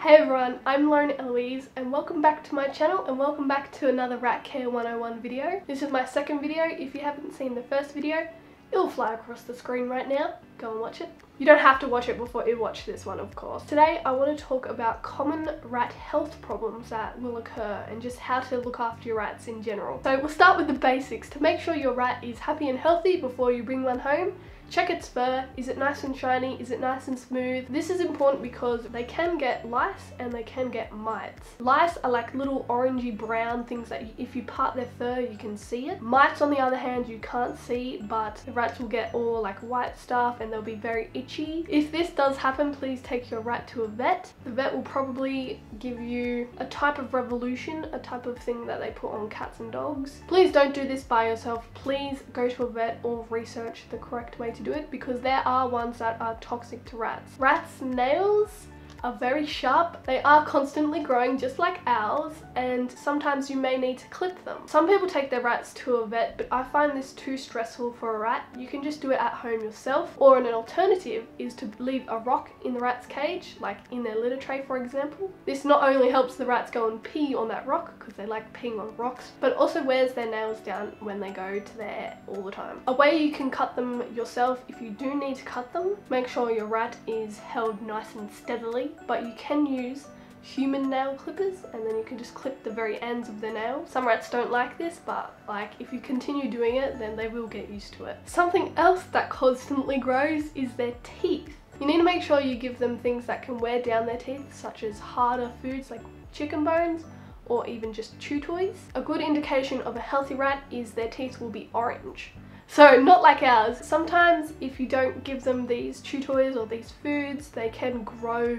Hey everyone, I'm Lauren Elloise and welcome back to my channel and welcome back to another Rat Care 101 video. This is my second video. If you haven't seen the first video, it'll fly across the screen right now. Go and watch it. You don't have to watch it before you watch this one, of course. Today, I want to talk about common rat health problems that will occur and just how to look after your rats in general. So we'll start with the basics. To make sure your rat is happy and healthy before you bring one home, Check its fur, is it nice and shiny, is it nice and smooth? This is important because they can get lice and they can get mites. Lice are like little orangey brown things that if you part their fur you can see it. Mites on the other hand you can't see but the rats will get all like white stuff and they'll be very itchy. If this does happen please take your rat to a vet. The vet will probably give you a type of revolution, a type of thing that they put on cats and dogs. Please don't do this by yourself. Please go to a vet or research the correct way to do it because there are ones that are toxic to rats. Rats' nails are very sharp. They are constantly growing just like ours and sometimes you may need to clip them. Some people take their rats to a vet but I find this too stressful for a rat. You can just do it at home yourself or an alternative is to leave a rock in the rat's cage like in their litter tray for example. This not only helps the rats go and pee on that rock because they like peeing on rocks but also wears their nails down when they go to there all the time. A way you can cut them yourself if you do need to cut them, make sure your rat is held nice and steadily but you can use human nail clippers and then you can just clip the very ends of the nail. Some rats don't like this but like if you continue doing it then they will get used to it. Something else that constantly grows is their teeth. You need to make sure you give them things that can wear down their teeth such as harder foods like chicken bones or even just chew toys. A good indication of a healthy rat is their teeth will be orange. So not like ours. Sometimes if you don't give them these chew toys or these foods, they can grow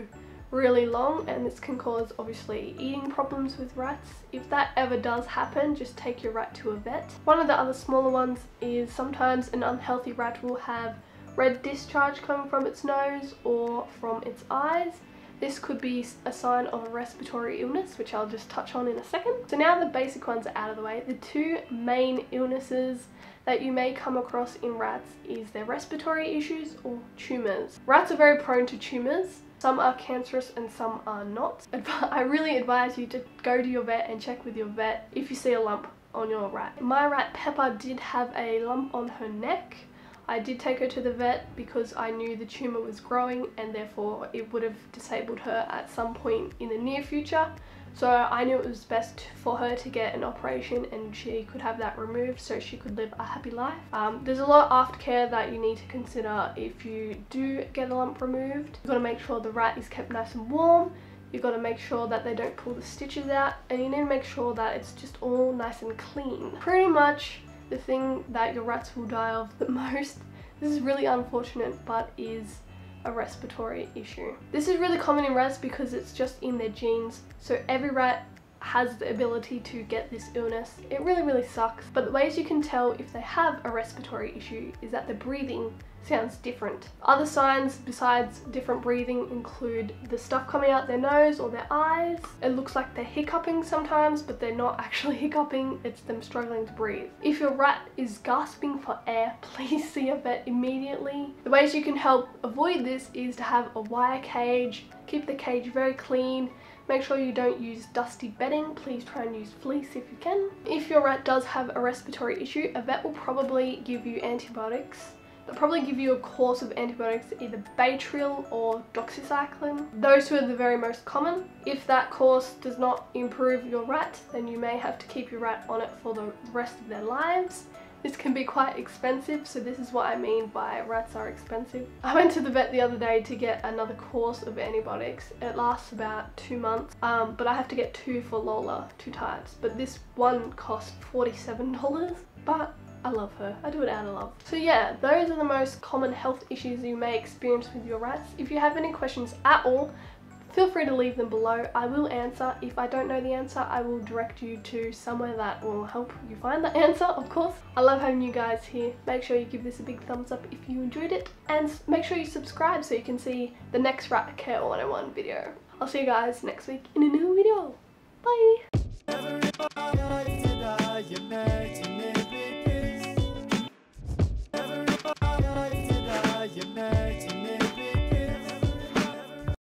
really long and this can cause obviously eating problems with rats. If that ever does happen, just take your rat to a vet. One of the other smaller ones is sometimes an unhealthy rat will have red discharge coming from its nose or from its eyes. This could be a sign of a respiratory illness, which I'll just touch on in a second. So now the basic ones are out of the way. The two main illnesses that you may come across in rats is their respiratory issues or tumours. Rats are very prone to tumours. Some are cancerous and some are not. I really advise you to go to your vet and check with your vet if you see a lump on your rat. My rat Pepper did have a lump on her neck. I did take her to the vet because I knew the tumour was growing and therefore it would have disabled her at some point in the near future. So I knew it was best for her to get an operation and she could have that removed so she could live a happy life. Um, there's a lot of aftercare that you need to consider if you do get a lump removed. You've got to make sure the rat is kept nice and warm. You've got to make sure that they don't pull the stitches out and you need to make sure that it's just all nice and clean. Pretty much the thing that your rats will die of the most, this is really unfortunate but is a respiratory issue. This is really common in rats because it's just in their genes. So every rat has the ability to get this illness. It really, really sucks. But the ways you can tell if they have a respiratory issue is that the breathing sounds different. Other signs besides different breathing include the stuff coming out their nose or their eyes. It looks like they're hiccuping sometimes, but they're not actually hiccuping, it's them struggling to breathe. If your rat is gasping for air, please see a vet immediately. The ways you can help avoid this is to have a wire cage, keep the cage very clean, Make sure you don't use dusty bedding. Please try and use fleece if you can. If your rat does have a respiratory issue, a vet will probably give you antibiotics They'll probably give you a course of antibiotics, either Baytril or doxycycline. Those two are the very most common. If that course does not improve your rat, then you may have to keep your rat on it for the rest of their lives. This can be quite expensive, so this is what I mean by rats are expensive. I went to the vet the other day to get another course of antibiotics. It lasts about two months, um, but I have to get two for Lola, two types. But this one cost $47, but I love her. I do it out of love. So yeah, those are the most common health issues you may experience with your rats. If you have any questions at all, feel free to leave them below. I will answer. If I don't know the answer, I will direct you to somewhere that will help you find the answer, of course. I love having you guys here. Make sure you give this a big thumbs up if you enjoyed it. And make sure you subscribe so you can see the next Rat Care 101 video. I'll see you guys next week in a new video. Bye!